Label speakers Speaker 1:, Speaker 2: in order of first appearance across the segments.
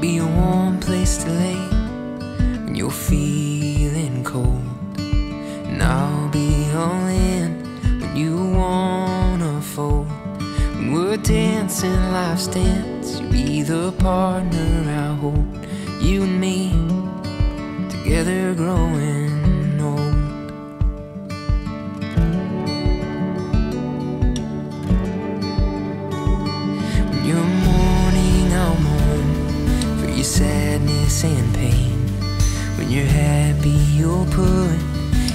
Speaker 1: be a warm place to lay when you're feeling cold. And I'll be all in when you wanna fold. When we're dancing life's dance, you'll be the partner I hold. You and me together growing. Sadness and pain. When you're happy, you'll put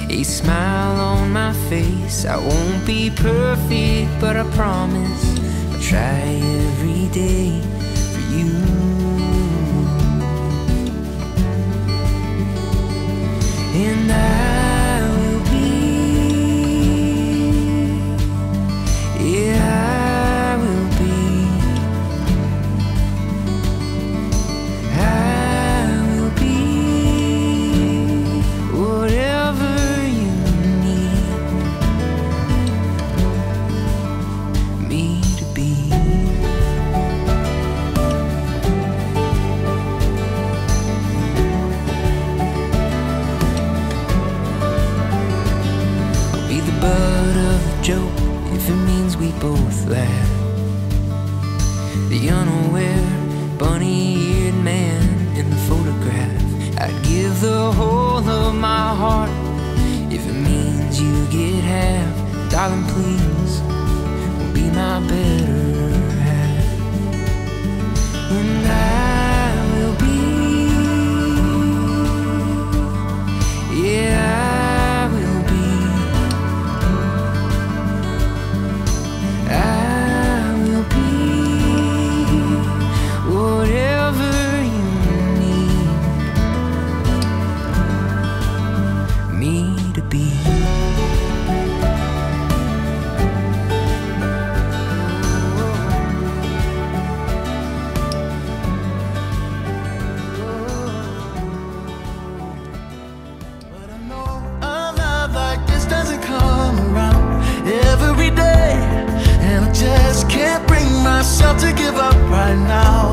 Speaker 1: a smile on my face. I won't be perfect, but I promise I'll try if it means we both laugh. The unaware, bunny-eared man in the photograph. I'd give the whole of my heart if it means you get half. Darling, please, be my better
Speaker 2: myself to give up right now.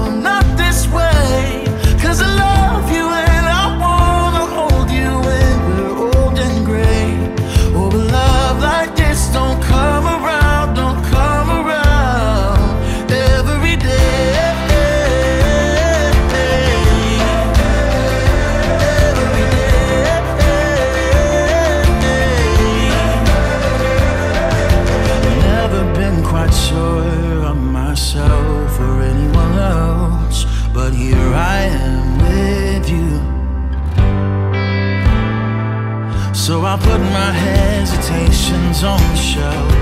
Speaker 2: So I put my hesitations on the shelf.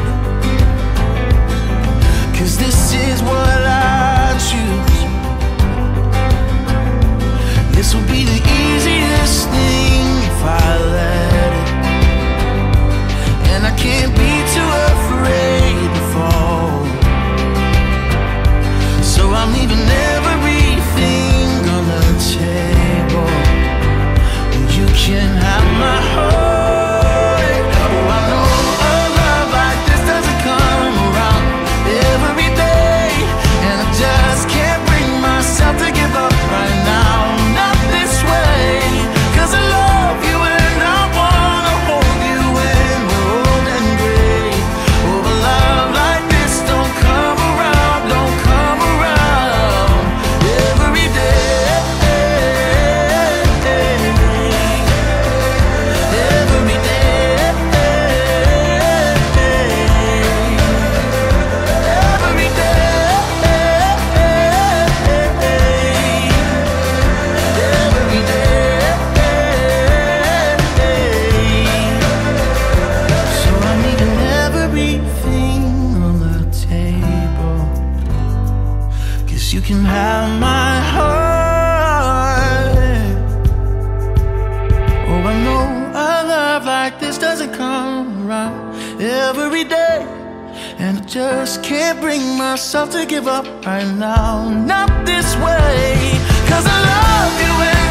Speaker 2: Cause this is what I choose. This will be the easiest thing if I let it. And I can't be too afraid to fall. So I'm leaving everything on the table. You can have my heart. You can have my heart. Oh, I know a love like this doesn't come around every day. And I just can't bring myself to give up right now. Not this way. Cause I love you